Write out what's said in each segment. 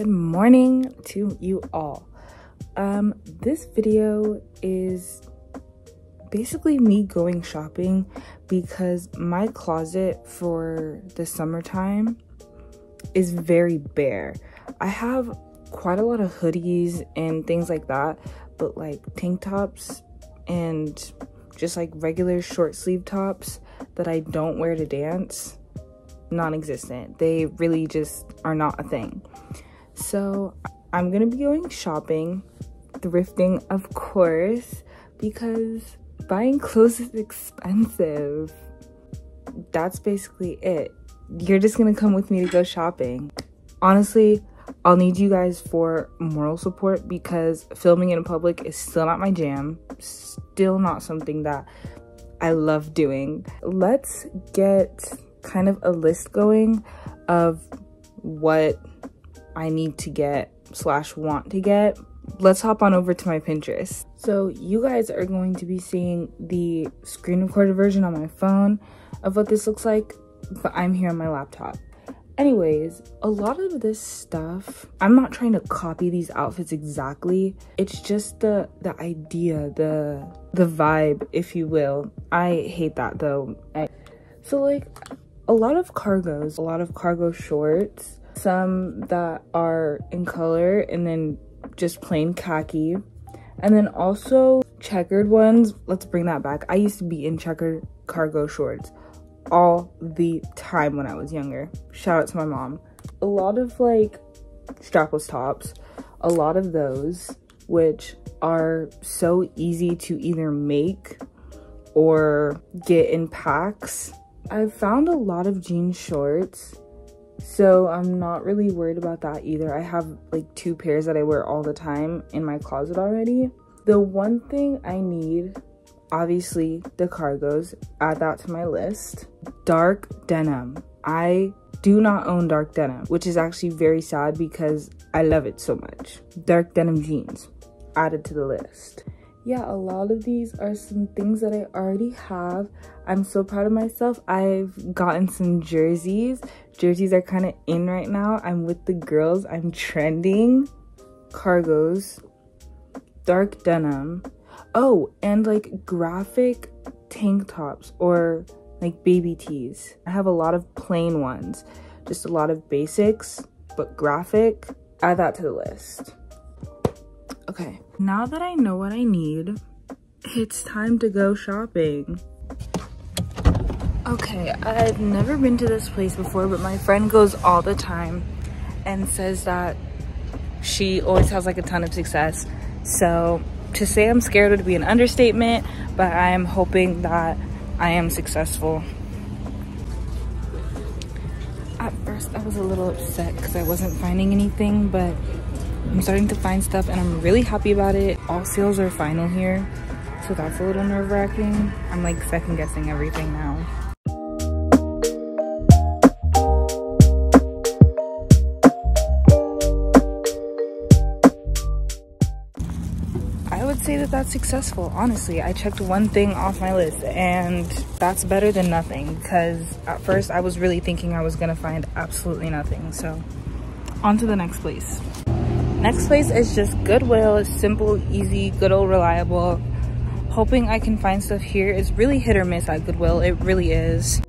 Good morning to you all. Um, this video is basically me going shopping because my closet for the summertime is very bare. I have quite a lot of hoodies and things like that, but like tank tops and just like regular short sleeve tops that I don't wear to dance, non-existent. They really just are not a thing. So I'm gonna be going shopping, thrifting of course, because buying clothes is expensive. That's basically it. You're just gonna come with me to go shopping. Honestly, I'll need you guys for moral support because filming in public is still not my jam. Still not something that I love doing. Let's get kind of a list going of what I need to get slash want to get. Let's hop on over to my Pinterest. So you guys are going to be seeing the screen recorded version on my phone of what this looks like, but I'm here on my laptop. Anyways, a lot of this stuff, I'm not trying to copy these outfits exactly. It's just the the idea, the the vibe, if you will. I hate that though. I, so like a lot of cargos, a lot of cargo shorts, some that are in color and then just plain khaki. And then also checkered ones. Let's bring that back. I used to be in checkered cargo shorts all the time when I was younger. Shout out to my mom. A lot of like strapless tops, a lot of those, which are so easy to either make or get in packs. I've found a lot of jean shorts, so I'm not really worried about that either. I have like two pairs that I wear all the time in my closet already. The one thing I need obviously the cargos. Add that to my list. Dark denim. I do not own dark denim which is actually very sad because i love it so much. Dark denim jeans added to the list yeah a lot of these are some things that i already have. I'm so proud of myself. I've gotten some jerseys. Jerseys are kind of in right now. I'm with the girls. I'm trending cargos. Dark denim. Oh, and like graphic tank tops or like baby tees. I have a lot of plain ones, just a lot of basics, but graphic. Add that to the list. Okay, now that I know what I need, it's time to go shopping. Okay, I've never been to this place before, but my friend goes all the time and says that she always has like a ton of success. So to say I'm scared would be an understatement, but I am hoping that I am successful. At first, I was a little upset because I wasn't finding anything, but I'm starting to find stuff and I'm really happy about it. All sales are final here, so that's a little nerve wracking. I'm like second guessing everything now. I would say that that's successful honestly i checked one thing off my list and that's better than nothing because at first i was really thinking i was gonna find absolutely nothing so on to the next place next place is just goodwill. It's simple easy good old reliable. Hoping i can find stuff here. It's really hit or miss at goodwill. It really is.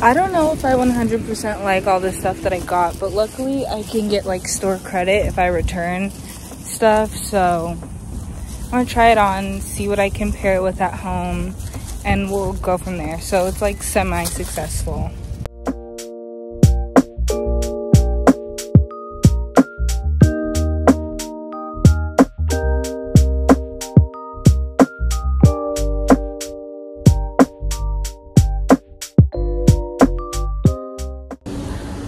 I don't know if I 100% like all the stuff that I got, but luckily I can get like store credit if I return stuff. So I'm gonna try it on, see what I compare it with at home, and we'll go from there. So it's like semi-successful.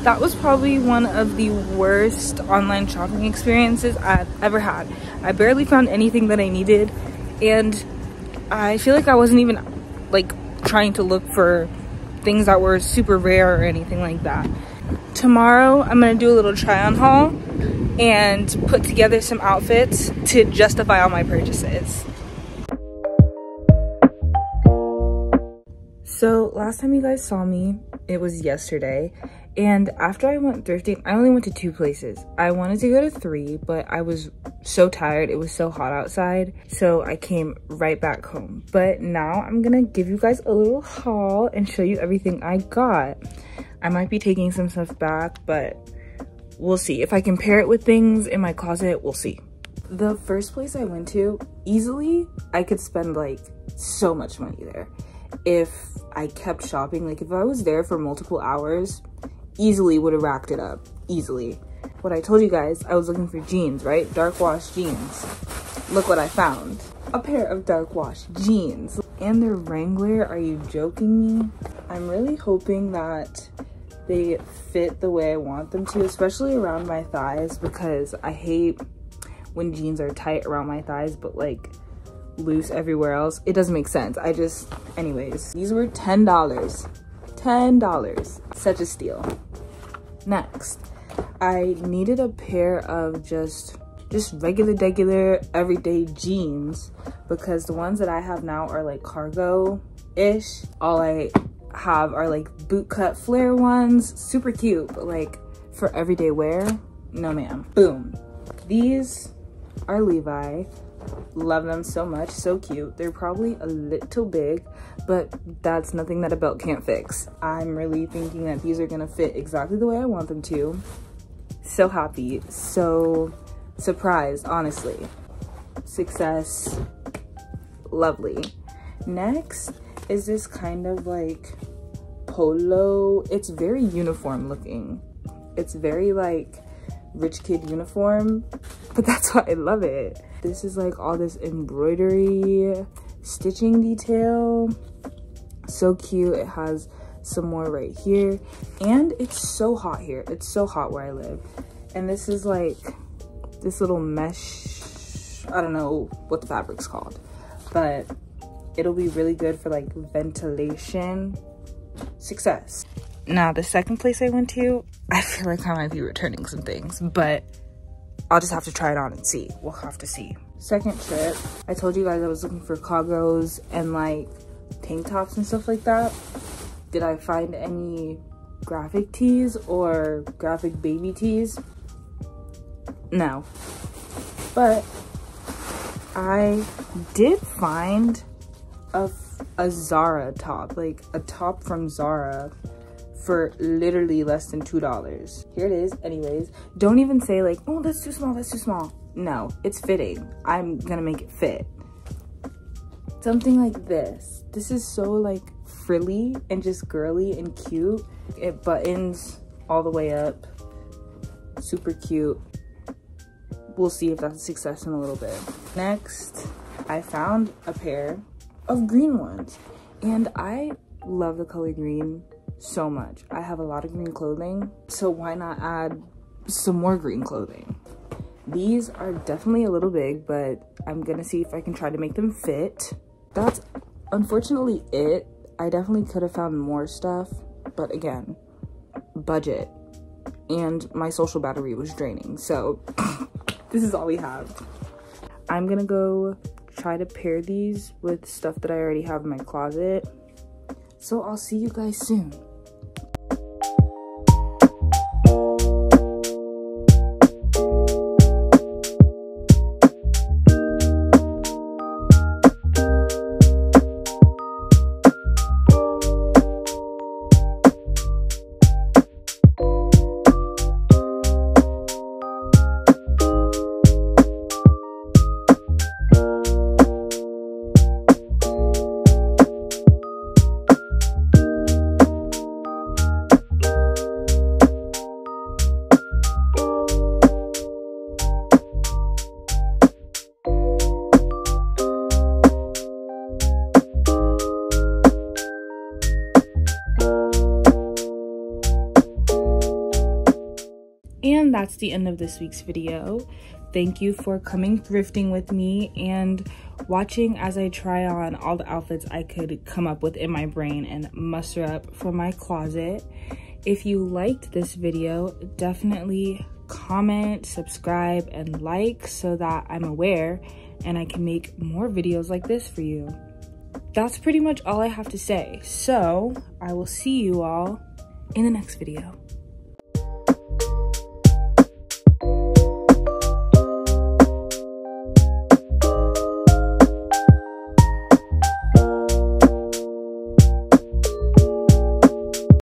That was probably one of the worst online shopping experiences I've ever had. I barely found anything that I needed and I feel like I wasn't even like trying to look for things that were super rare or anything like that. Tomorrow I'm gonna do a little try on haul and put together some outfits to justify all my purchases. So last time you guys saw me, it was yesterday. And after I went thrifting, I only went to two places. I wanted to go to three, but I was so tired. It was so hot outside. So I came right back home. But now I'm gonna give you guys a little haul and show you everything I got. I might be taking some stuff back, but we'll see. If I compare it with things in my closet, we'll see. The first place I went to, easily, I could spend like so much money there if I kept shopping. Like if I was there for multiple hours, easily would have racked it up, easily. What I told you guys, I was looking for jeans, right? Dark wash jeans. Look what I found. A pair of dark wash jeans. And they're Wrangler, are you joking me? I'm really hoping that they fit the way I want them to, especially around my thighs because I hate when jeans are tight around my thighs, but like loose everywhere else. It doesn't make sense. I just, anyways, these were $10. $10. Such a steal. Next, I needed a pair of just just regular regular everyday jeans because the ones that I have now are like cargo-ish. All I have are like bootcut flare ones, super cute, but like for everyday wear, no ma'am. Boom. These are Levi. Love them so much, so cute. They're probably a little big, but that's nothing that a belt can't fix. I'm really thinking that these are gonna fit exactly the way I want them to. So happy, so surprised, honestly. Success, lovely. Next is this kind of like polo. It's very uniform looking. It's very like rich kid uniform, but that's why I love it. This is like all this embroidery stitching detail. So cute. It has some more right here. And it's so hot here. It's so hot where I live. And this is like this little mesh. I don't know what the fabric's called, but it'll be really good for like ventilation success. Now, the second place I went to, I feel like I might be returning some things, but I'll just have to try it on and see. We'll have to see. Second trip, I told you guys I was looking for cargos and like tank tops and stuff like that. Did I find any graphic tees or graphic baby tees? No. But I did find a, a Zara top, like a top from Zara for literally less than $2. Here it is anyways. Don't even say like, oh, that's too small, that's too small. No, it's fitting. I'm gonna make it fit. Something like this. This is so like frilly and just girly and cute. It buttons all the way up. Super cute. We'll see if that's a success in a little bit. Next, I found a pair of green ones. And I love the color green so much. I have a lot of green clothing, so why not add some more green clothing? These are definitely a little big, but I'm gonna see if I can try to make them fit. That's unfortunately it. I definitely could have found more stuff, but again, budget. And my social battery was draining, so this is all we have. I'm gonna go try to pair these with stuff that I already have in my closet. So I'll see you guys soon. That's the end of this week's video. Thank you for coming thrifting with me and watching as I try on all the outfits I could come up with in my brain and muster up for my closet. If you liked this video, definitely comment, subscribe, and like so that I'm aware and I can make more videos like this for you. That's pretty much all I have to say. So I will see you all in the next video.